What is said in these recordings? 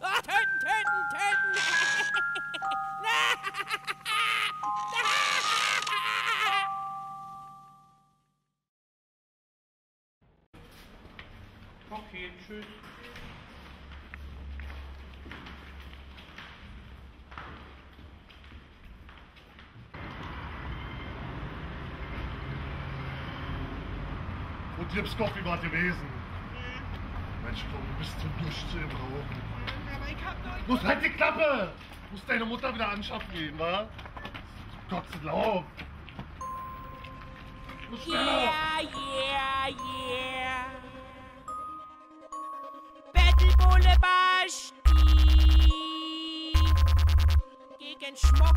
oh, turn, turn, turn. Okay, tschüss. Und Lipskopf, wie war gewesen? Mensch, du bist du nicht zu gebrauchen. Aber ich hab doch... Muss halt die Klappe! Muss deine Mutter wieder anschaffen gehen, wa? Kotzen lauf! Muss schneller! Yeah, yeah, yeah. Battlebowle Basti. Gegen Schmuck.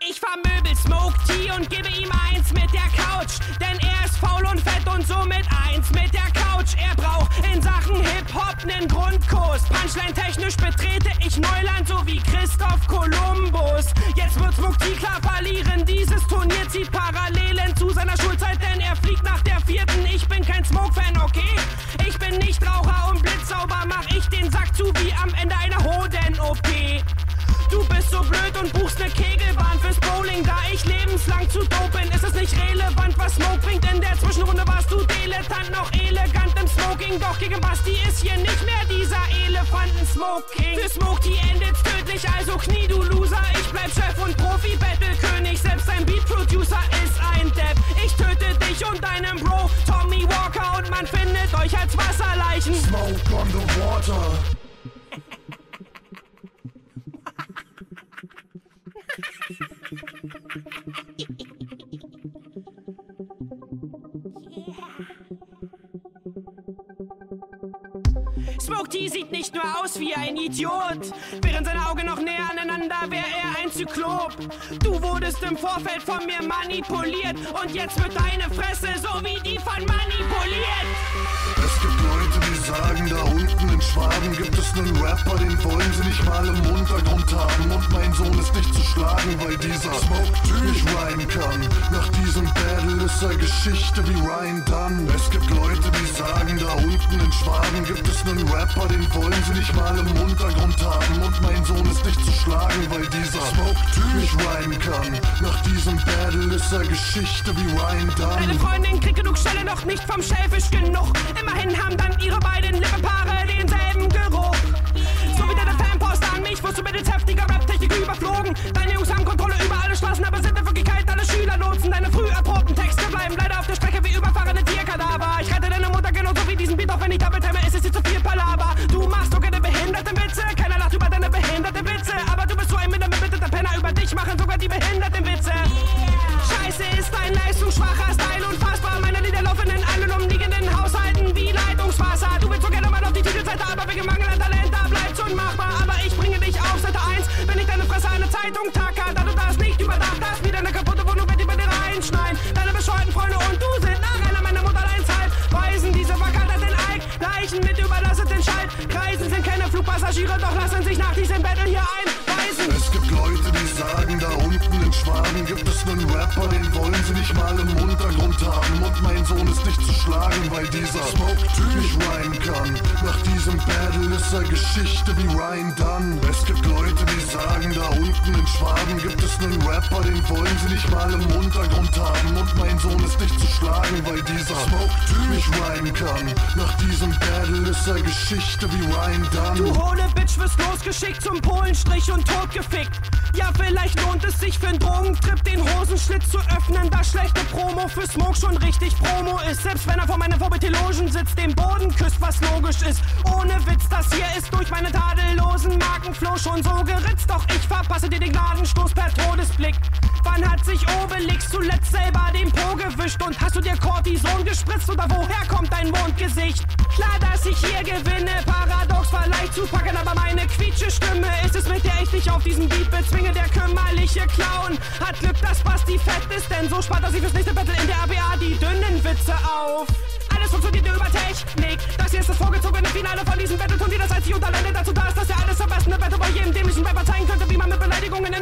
Ich vermöbel Smoke T und Neuland, so wie Christoph Kolumbus. Jetzt wird T klar verlieren. Dieses Turnier zieht Parallelen zu seiner Schulzeit, denn er fliegt nach der lebenslang zu dope bin. Ist es nicht relevant, was Smoke bringt? In der Zwischenrunde warst du Dilettant, noch elegant im Smoking. Doch gegen Basti ist hier nicht mehr dieser Elefanten-Smoking. Für Smoke die endet's tödlich, also knie du Loser. Ich bleib Chef und Profi-Battle-König, selbst ein Beat-Producer ist ein Depp. Ich töte dich und deinen Bro, Tommy Walker, und man findet euch als Wasserleichen. Smoke on the water! Smoke T sieht nicht nur aus wie ein Idiot. Wären seine Augen noch näher aneinander, wäre er ein Zyklop. Du wurdest im Vorfeld von mir manipuliert und jetzt wird deine Fresse so wie die von manipuliert. Schwaben gibt es einen Rapper, den wollen sie nicht mal im Untergrund haben. Und mein Sohn ist nicht zu schlagen, weil dieser Smoke nicht rhymen kann. Nach diesem Battle ist er Geschichte wie Ryan Dunn. Es gibt Leute, die sagen, da unten in Schwaben gibt es einen Rapper, den wollen sie nicht mal im Untergrund haben. Und mein Sohn ist nicht zu schlagen, weil dieser Smoke nicht rhymen kann. Nach diesem Battle ist er Geschichte wie Ryan Dunn. Freundin kriegt genug Stelle noch nicht vom Schellfisch genug. Immerhin haben dann ihre beiden Flugpassagiere, doch lassen sich nach diesem Battle hier einweisen. Es gibt Leute, die sagen, da unten in Schwaben gibt es einen Rapper, den wollen sie nicht mal im Untergrund haben. Und mein Sohn ist nicht zu schlagen, weil dieser Smoke nicht rhymen kann. Nach diesem Battle ist er Geschichte wie Ryan Dunn. Es gibt Leute, die sagen, da unten in Schwaben gibt es einen Rapper, den wollen sie nicht mal im Untergrund haben. Und mein Sohn ist nicht zu schlagen, weil dieser Smoke nicht rhymen kann. Nach diesem Battle ist er Geschichte wie Ryan Dunn. Du hohle Bitch wirst losgeschickt zum Polenstrich und totgefickt. Ja, vielleicht lohnt es sich für einen Drogentrip den Hosenschlitz zu öffnen, da schlechte Promo für Smoke schon richtig Promo ist. Selbst wenn er vor meiner Vorbildlogen sitzt, den Boden küsst, was logisch ist. Ohne Witz, das hier ist durch meine tadellosen Markenflow schon so geritzt. Doch ich verpasse dir den Gnadenstoß per Todesblick. Wann hat sich Obelix zuletzt selber den Po gewischt? Und hast du dir Cortison gespritzt oder woher kommt dein Mondgesicht? Klar, dass ich hier gewinne, Stimme ist es, mit der ich dich auf diesen Beat bezwinge. Der kümmerliche Clown hat Glück, dass Basti fett ist, denn so spart er sich fürs nächste Battle in der ABA die dünnen Witze auf. Alles funktioniert nur über Technik. Das hier ist das vorgezogene Finale von diesem Battle und das einzig und alleine dazu da ist, dass er alles am besten Battle bei jedem dämlichen Rapper zeigen könnte, wie man mit Beleidigungen